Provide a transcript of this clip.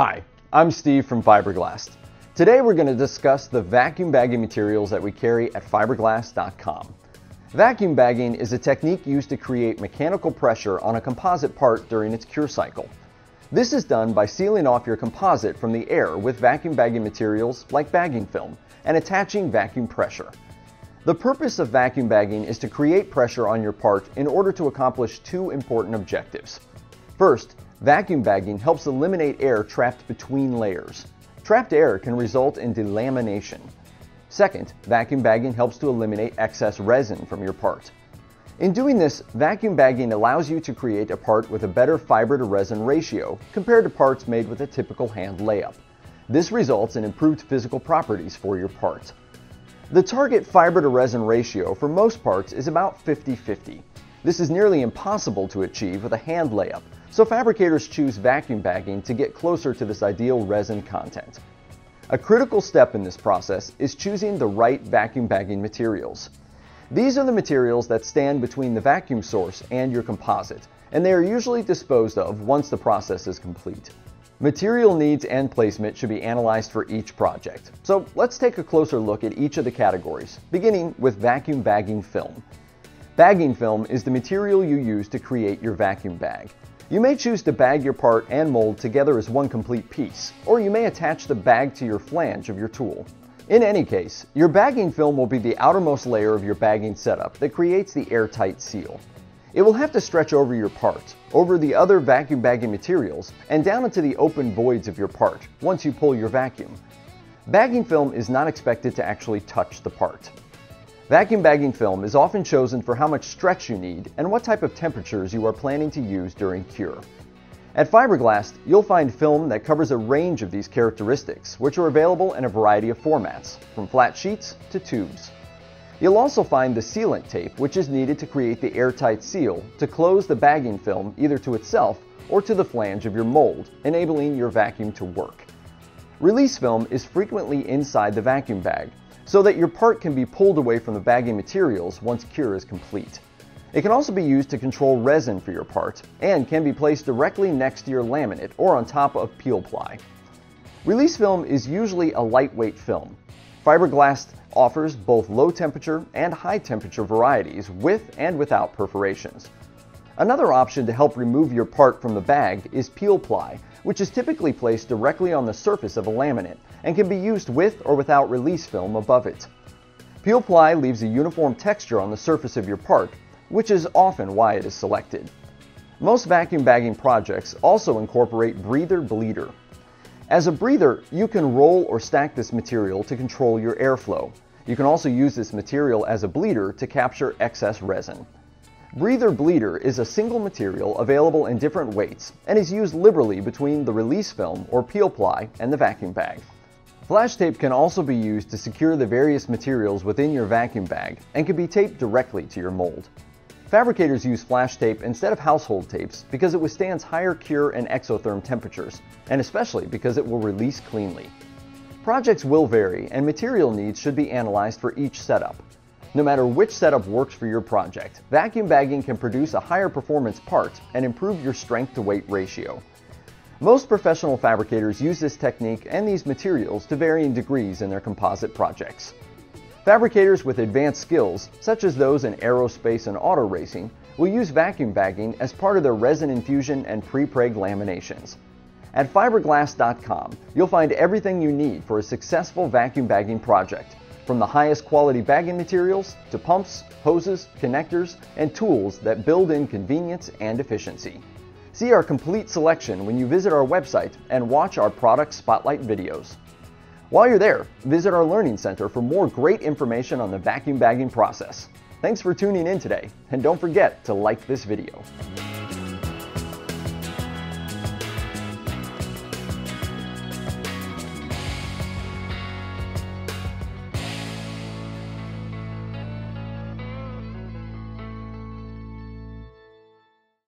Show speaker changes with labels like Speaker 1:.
Speaker 1: Hi, I'm Steve from Fibre Glast. Today we're going to discuss the vacuum bagging materials that we carry at fibreglast.com. Vacuum bagging is a technique used to create mechanical pressure on a composite part during its cure cycle. This is done by sealing off your composite from the air with vacuum bagging materials like bagging film and attaching vacuum pressure. The purpose of vacuum bagging is to create pressure on your part in order to accomplish two important objectives. First, vacuum bagging helps eliminate air trapped between layers. Trapped air can result in delamination. Second, vacuum bagging helps to eliminate excess resin from your part. In doing this, vacuum bagging allows you to create a part with a better fiber to resin ratio compared to parts made with a typical hand layup. This results in improved physical properties for your part. The target fiber to resin ratio for most parts is about 50-50. This is nearly impossible to achieve with a hand layup, so fabricators choose vacuum bagging to get closer to this ideal resin content. A critical step in this process is choosing the right vacuum bagging materials. These are the materials that stand between the vacuum source and your composite, and they are usually disposed of once the process is complete. Material needs and placement should be analyzed for each project. So let's take a closer look at each of the categories, beginning with vacuum bagging film. Bagging film is the material you use to create your vacuum bag. You may choose to bag your part and mold together as one complete piece, or you may attach the bag to your flange of your tool. In any case, your bagging film will be the outermost layer of your bagging setup that creates the airtight seal. It will have to stretch over your part, over the other vacuum bagging materials, and down into the open voids of your part once you pull your vacuum. Bagging film is not expected to actually touch the part. Vacuum bagging film is often chosen for how much stretch you need and what type of temperatures you are planning to use during cure. At Fibre Glast, you'll find film that covers a range of these characteristics, which are available in a variety of formats, from flat sheets to tubes. You'll also find the sealant tape, which is needed to create the airtight seal to close the bagging film either to itself or to the flange of your mold, enabling your vacuum to work. Release film is frequently inside the vacuum bag, so that your part can be pulled away from the bagging materials once cure is complete. It can also be used to control resin for your part and can be placed directly next to your laminate or on top of peel ply. Release film is usually a lightweight film. Fibre Glast offers both low temperature and high temperature varieties with and without perforations. Another option to help remove your part from the bag is peel ply, which is typically placed directly on the surface of a laminate and can be used with or without release film above it. Peel ply leaves a uniform texture on the surface of your part, which is often why it is selected. Most vacuum bagging projects also incorporate breather bleeder. As a breather, you can roll or stack this material to control your airflow. You can also use this material as a bleeder to capture excess resin. Breather Bleeder is a single material available in different weights and is used liberally between the release film or peel ply and the vacuum bag. Flash tape can also be used to secure the various materials within your vacuum bag and can be taped directly to your mold. Fabricators use flash tape instead of household tapes because it withstands higher cure and exotherm temperatures, and especially because it will release cleanly. Projects will vary and material needs should be analyzed for each setup. No matter which setup works for your project, vacuum bagging can produce a higher performance part and improve your strength to weight ratio. Most professional fabricators use this technique and these materials to varying degrees in their composite projects. Fabricators with advanced skills, such as those in aerospace and auto racing, will use vacuum bagging as part of their resin infusion and pre-preg laminations. At fibreglast.com, you'll find everything you need for a successful vacuum bagging project from the highest quality bagging materials to pumps, hoses, connectors, and tools that build in convenience and efficiency. See our complete selection when you visit our website and watch our product spotlight videos. While you're there, visit our Learning Center for more great information on the vacuum bagging process. Thanks for tuning in today, and don't forget to like this video.